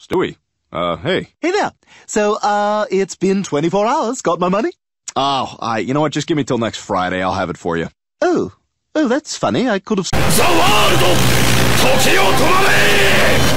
Stewie. Uh, hey. Hey there. So, uh, it's been 24 hours. Got my money? Oh, I, you know what? Just give me till next Friday. I'll have it for you. Oh. Oh, that's funny. I could have. The world of Tokyo Tornado!